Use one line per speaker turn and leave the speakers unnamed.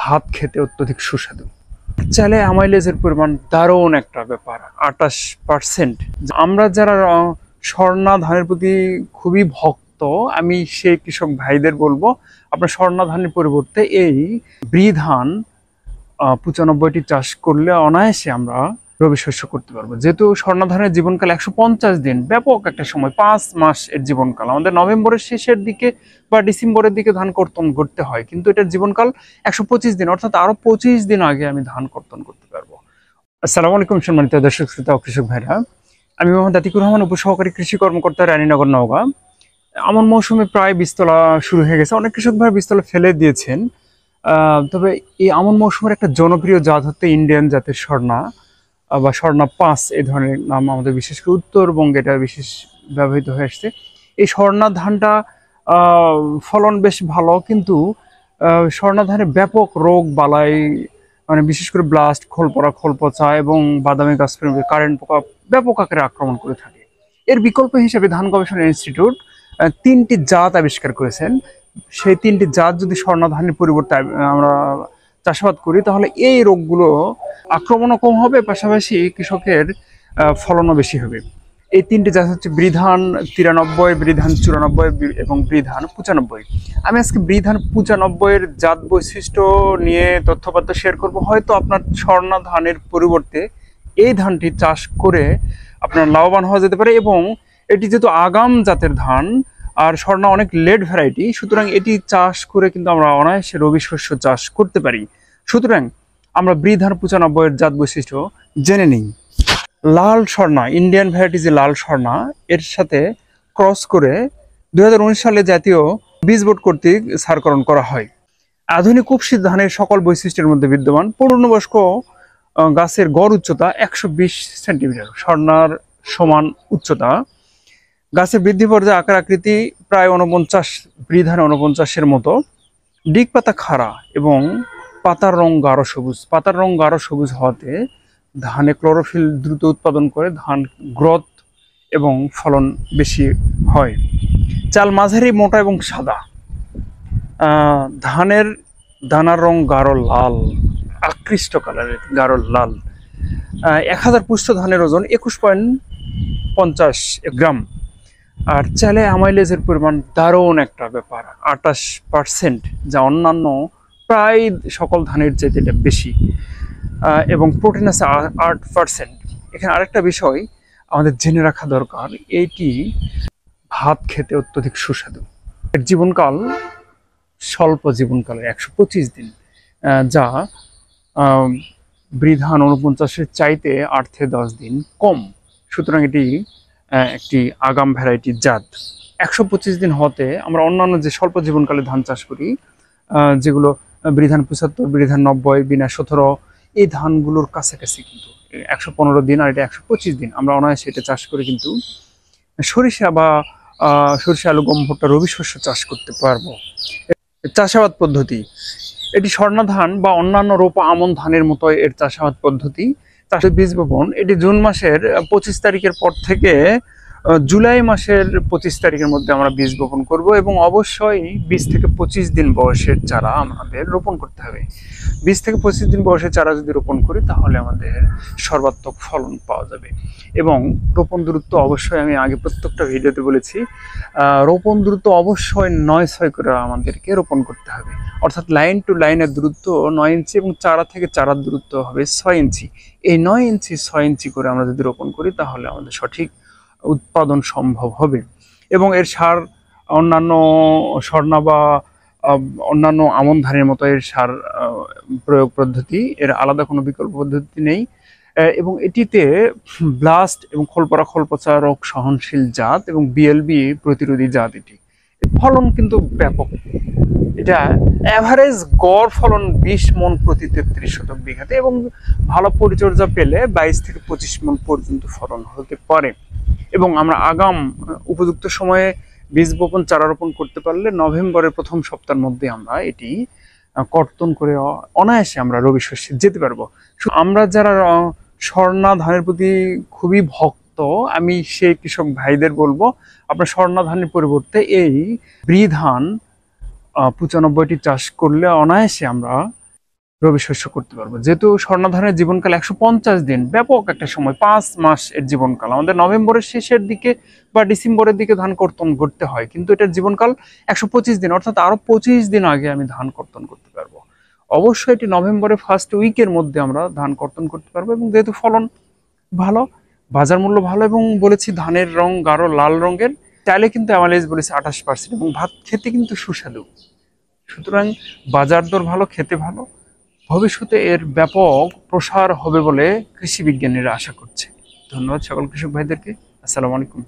ভাত খেতে অত্যধিক সুস্বাদু। চালে আমাইলেজের পরিমাণ দারুণ একটা ব্যাপার আটাশ পার্সেন্ট আমরা যারা স্বর্ণা ধানের প্রতি খুবই ভক্ত, আমি সেই কৃষক ভাইদের বলব, আপনার স্বর্ণা ধানের পরিবর্তে এই ব্রি ধান পঁচানব্বইটি চাষ করলে অনায়াসে আমরা রবি শস্য করতে পারব। যেহেতু স্বর্ণধানের জীবনকাল একশো পঞ্চাশ দিন, ব্যাপক একটা সময়, পাঁচ মাস এর জীবনকাল। আমাদের নভেম্বরের শেষের দিকে বা ডিসেম্বরের দিকে ধান কর্তন করতে হয়, কিন্তু এটার জীবনকাল একশো পঁচিশ দিন, অর্থাৎ আরও পঁচিশ দিন আগে আমি ধান কর্তন করতে পারব। আসসালামু আলাইকুম সম্মানিত দর্শক, শ্রোতা কৃষক ভাইরা। আমি মোহাম্মদ আতিকুর রহমান, উপসহকারী কৃষি কর্মকর্তা রানীনগর, নওগাঁ। আমন মৌসুমে প্রায় বিস্তলা শুরু হয়ে গেছে। অনেক কৃষক ভাই বিস্তলা ফেলে দিয়েছেন। তবে এই আমন মৌসুমের একটা জনপ্রিয় জাত হচ্ছে ইন্ডিয়ান জাতের স্বর্ণা। বা স্বর্ণা পাঁচ এই ধরনের নাম আমাদের বিশেষ করে উত্তরবঙ্গে এটা বিশেষ ব্যবহৃত হয়ে আসছে। এই স্বর্ণা ধানটা ফলন বেশ ভালো, কিন্তু স্বর্ণা ধানে ব্যাপক রোগ বালাই মানে বিশেষ করে ব্লাস্ট খোল পড়া খোল পচা এবং বাদামি গাছ কারেন্ট পোকা ব্যাপক আকারে আক্রমণ করে থাকে। এর বিকল্প হিসেবে ধান গবেষণা ইনস্টিটিউট তিনটি জাত আবিষ্কার করেছেন। সেই তিনটি জাত যদি স্বর্ণ ধানের পরিবর্তে আমরা চাষাবাদ করি, তাহলে এই রোগগুলো আক্রমণও কম হবে, পাশাপাশি কৃষকের ফলনও বেশি হবে। এই তিনটি জাত হচ্ছে বৃধান তিরানব্বই, বৃধান চুরানব্বই এবং বৃধান পঁচানব্বই। আমি আজকে বৃধান পঁচানব্বইয়ের জাত বৈশিষ্ট্য নিয়ে তথ্যপাত্র শেয়ার করব। হয়তো আপনার স্বর্ণা ধানের পরিবর্তে এই ধানটি চাষ করে আপনার লাভবান হওয়া যেতে পারে এবং এটি যেহেতু আগাম জাতের ধান আর স্বর্ণ অনেক লেট ভ্যারাইটি সুতরাং এটি চাষ করে কিন্তু আমরা অনায়াসে রবি শস্য চাষ করতে পারি। সুতরাং আমরা বৃধান পঁচানব্বইয়ের জাত বৈশিষ্ট্য জেনে নিই। লাল স্বর্ণা ইন্ডিয়ান ভ্যারাইটি যে লাল স্বর্ণা, এর সাথে ক্রস করে দুই হাজার উনিশ সালে জাতীয় বীজ বোর্ড কর্তৃক সারকরণ করা হয়। আধুনিক উপসি ধানের সকল বৈশিষ্ট্যের মধ্যে বিদ্যমান। পূর্ণবয়স্ক গাছের গড় উচ্চতা একশো বিশ সেন্টিমিটার স্বর্ণার সমান উচ্চতা। গাছের বৃদ্ধি পর্যায়ে আকার আকৃতি প্রায় উনপঞ্চাশ বৃধান উনপঞ্চাশের মতো। ডিগ পাতা খাড়া এবং পাতার রং গাঢ় সবুজ। পাতার রং গাঢ় সবুজ হওয়াতে ধানে ক্লোরোফিল দ্রুত উৎপাদন করে ধান গ্রোথ এবং ফলন বেশি হয়। চাল মাঝারি, মোটা এবং সাদা। ধানের দানার রং গাঢ় লাল, আকৃষ্ট কালারের গাঢ় লাল। এক হাজার পুষ্ট ধানের ওজন একুশ পয়েন্ট পঞ্চাশ গ্রাম। আর চালে অ্যামাইলেজের পরিমাণ দারুণ একটা ব্যাপার। আটাশ পার্সেন্ট যা অন্যান্য প্রায় সকল ধানের চাইতে এটা বেশি। এবং প্রোটিন আছে আট পার্সেন্ট এখানে আরেকটা বিষয় আমাদের জেনে রাখা দরকার, এটি ভাত খেতে অত্যধিক সুস্বাদু। এর জীবনকাল স্বল্প জীবনকালের একশো পঁচিশ দিন যা বৃধান উনপঞ্চাশের চাইতে আট থেকে দশ দিন কম। সুতরাং এটি একটি আগাম ভ্যারাইটির জাত। একশো পঁচিশ দিন হতে আমরা অন্যান্য যে স্বল্প জীবনকালে ধান চাষ করি যেগুলো বিধান পঁচাত্তর, বিধান নব্বই, বিনা সতেরো, এই ধানগুলোর কাছাকাছি কিন্তু একশো পনেরো দিন আর এটা একশো পঁচিশ দিন। আমরা অনায়াসে এটা চাষ করে কিন্তু সরিষা বা সরিষা, আলু গম ভুট্টা রবি শস্য চাষ করতে পারব। চাষাবাদ পদ্ধতি, এটি স্বর্ণ ধান বা অন্যান্য রোপা আমন ধানের মতো এর চাষাবাদ পদ্ধতি। চাষের বীজ বপন এটি জুন মাসের পঁচিশ তারিখের পর থেকে জুলাই মাসের পঁচিশ তারিখের মধ্যে আমরা বীজ বপন করব এবং অবশ্যই বিশ থেকে পঁচিশ দিন বয়সের চারা আমাদের রোপণ করতে হবে। বিশ থেকে পঁচিশ দিন বয়সের চারা যদি রোপণ করি, তাহলে আমাদের সর্বাত্মক ফলন পাওয়া যাবে। এবং রোপণ দূরত্ব অবশ্যই আমি আগে প্রত্যেকটা ভিডিওতে বলেছি রোপণ দূরত্ব অবশ্যই নয় ছয় করে আমাদেরকে রোপণ করতে হবে। অর্থাৎ লাইন টু লাইনের দূরত্ব নয় ইঞ্চি এবং চারা থেকে চারার দূরত্ব হবে ছয় ইঞ্চি। এই নয় ইঞ্চি, ছয় ইঞ্চি করে আমরা যদি রোপণ করি, তাহলে আমাদের সঠিক উৎপাদন সম্ভব হবে। এবং এর সার অন্যান্য স্বর্ণা বা অন্যান্য আমন ধানের মতো এর সার প্রয়োগ পদ্ধতি, এর আলাদা কোনো বিকল্প পদ্ধতি নেই। এবং এটিতে ব্লাস্ট এবং খোলপরা খোলপচা রোগ সহনশীল জাত এবং বিএলবি প্রতিরোধী জাত এটি। ফলন কিন্তু ব্যাপক। এটা অ্যাভারেজ গড় ফলন বিশ মন প্রতি তেত্রিশ শতক বিঘাতে এবং ভালো পরিচর্যা পেলে বাইশ থেকে পঁচিশ মন পর্যন্ত ফলন হতে পারে। এবং আমরা আগাম উপযুক্ত সময়ে বীজ বপন চারা রোপণ করতে পারলে নভেম্বরের প্রথম সপ্তাহের মধ্যে আমরা এটি কর্তন করে অনায়াসে আমরা রবি শস্যে যেতে পারব। আমরা যারা স্বর্ণা ধানের প্রতি খুবই ভক্ত, আমি সেই কৃষক ভাইদের বলব, আপনার স্বর্ণা ধানের পরিবর্তে এই ব্রি ধান পঁচানব্বইটি চাষ করলে অনায়াসে আমরা রবি শস্য করতে পারব। যেহেতু স্বর্ণধানের জীবনকাল একশো পঞ্চাশ দিন, ব্যাপক একটা সময়, পাঁচ মাস এর জীবনকাল। আমাদের নভেম্বরের শেষের দিকে বা ডিসেম্বরের দিকে ধান কর্তন করতে হয়, কিন্তু এটার জীবনকাল একশো পঁচিশ দিন, অর্থাৎ আরও পঁচিশ দিন আগে আমি ধান কর্তন করতে পারব। অবশ্যই এটি নভেম্বরের ফার্স্ট উইকের মধ্যে আমরা ধান কর্তন করতে পারব এবং যেহেতু ফলন ভালো, বাজার মূল্য ভালো এবং বলেছি ধানের রং গাঢ়, লাল রঙের চাইলে কিন্তু অ্যামালেজ বলেছে আঠাশ পার্সেন্ট এবং ভাত খেতে কিন্তু সুস্বাদু। সুতরাং বাজার দর ভালো, খেতে ভালো ভবিষ্যতে এর ব্যাপক প্রসার হবে বলে কৃষি বিজ্ঞানীরা আশা করছে। ধন্যবাদ সকল কৃষক ভাইদেরকে। আসসালামু আলাইকুম।